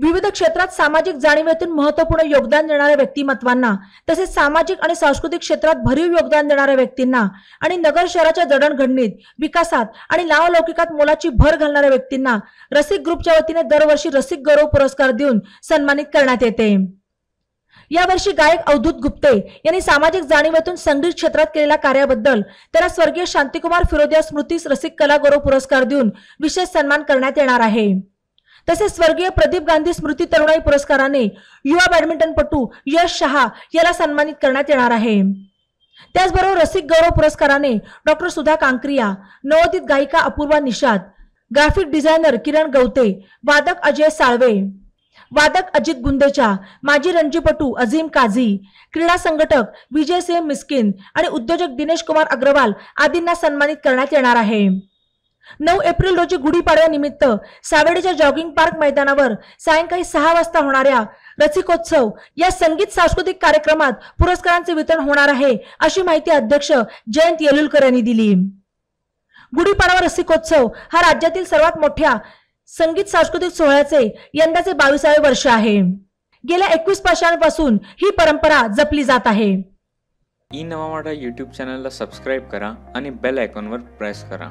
विविध क्षेत्रात सामाजिक जाणीवेतून महत्त्वपूर्ण योगदान देणाऱ्या व्यक्तिमत्वांना तसेच सामाजिक आणि सांस्कृतिक क्षेत्रात भरीव योगदान देणाऱ्या व्यक्तींना आणि नगर शहराच्या जडणघडणीत विकासात आणि नावलौकिकात मोलाची भर घालणाऱ्या व्यक्तींना रसिक ग्रुपच्या वतीने दरवर्षी रसिक गौरव पुरस्कार देऊन सन्मानित करण्यात येते. यावर्षी गायक अवधूत गुप्ते यांनी सामाजिक जाणीवेतून संगीत क्षेत्रात केलेल्या कार्याबद्दल त्यांना स्वर्गीय शांतिकुमार फिरोदिया स्मृती रसिक कला गौरव पुरस्कार देऊन विशेष सन्मान करण्यात येणार आहे. तसेच स्वर्गीय प्रदीप गांधी स्मृती तरुणाई पुरस्काराने युवा बॅडमिंटनपटू यश शहा याला सन्मानित करण्यात येणार आहे. त्याचबरोबर रसिक गौरव पुरस्काराने डॉक्टर सुधा कांक्रिया नवोदित गायिका अपूर्वा निषाद ग्राफिक डिझायनर किरण गवते वादक अजय साळवे वादक अजित गुंदेचा माजी रणजीपटू अझीम काझी क्रीडा संघटक विजय सिंह मिस्किन आणि उद्योजक दिनेश कुमार अग्रवाल आदींना सन्मानित करण्यात येणार आहे. नऊ एप्रिल रोजी गुढीपाडव्यानिमित्त सावेडीच्या जॉगिंग पार्क मैदानावर सायंकाळी सहा वाजता होणाऱ्या रसिकोत्सव या संगीत सांस्कृतिक कार्यक्रमात पुरस्कारांचे वितरण होणार आहे अशी माहिती अध्यक्ष जयंत येलुलकर यांनी दिली. गुढीपाडवा रसिकोत्सव हा राज्यातील सर्वात मोठ्या संगीत सांस्कृतिक सोहळ्याचे यंदाचे बावीसावे वर्ष आहे. गेल्या एकवीस वर्षांपासून ही परंपरा जपली जात आहे. ई नवा यूट्यूब चॅनलला सबस्क्राईब करा आणि बेल आयकॉनवर प्रेस करा.